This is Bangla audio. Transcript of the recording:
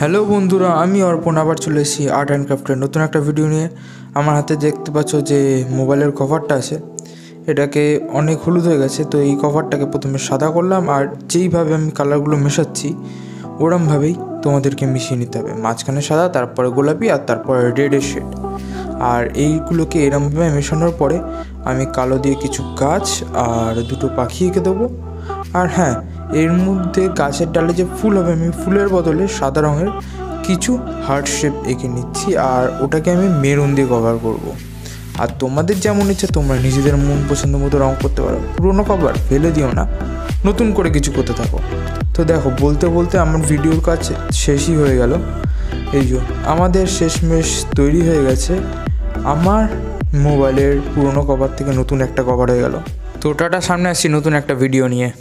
হ্যালো বন্ধুরা, আমি অর্পণ, আবার চলে এসেছি আর্ট অ্যান্ড ক্রাফটের নতুন একটা ভিডিও নিয়ে। আমার হাতে দেখতে পাচ্ছ যে মোবাইলের কভারটা আছে। এটাকে অনেক হলুদ হয়ে গেছে, তো এই কভারটাকে প্রথমে সাদা করলাম আর যেইভাবে আমি কালারগুলো মেশাচ্ছি, ওরমভাবেই তোমাদেরকে মিশিয়ে নিতে হবে। মাঝখানে সাদা, তারপরে গোলাপি আর তারপরে রেডের শেড আর এইগুলোকে এরমভাবে মেশানোর পরে আমি কালো দিয়ে কিছু গাছ আর দুটো পাখি এঁকে দেবো। আর হ্যাঁ এর মধ্যে গাছের ডালে যে ফুল হবে, আমি ফুলের বদলে সাদা রঙের কিছু হার্ট শেপ এঁকে নিচ্ছি আর ওটাকে আমি মেরুন দিয়ে কভার করব। আর তোমাদের যেমন ইচ্ছে তোমরা নিজেদের মন পছন্দ মতো রঙ করতে পারো। পুরোনো কভার ফেলে দিও না, নতুন করে কিছু করতে থাকো। তো দেখো, বলতে বলতে আমার ভিডিওর কাজ শেষই হয়ে গেল। এই যে, আমাদের শেষমেশ তৈরি হয়ে গেছে। আমার মোবাইলের পুরোনো কভার থেকে নতুন একটা কভার হয়ে গেল। তো টাটা, সামনে আসছি নতুন একটা ভিডিও নিয়ে।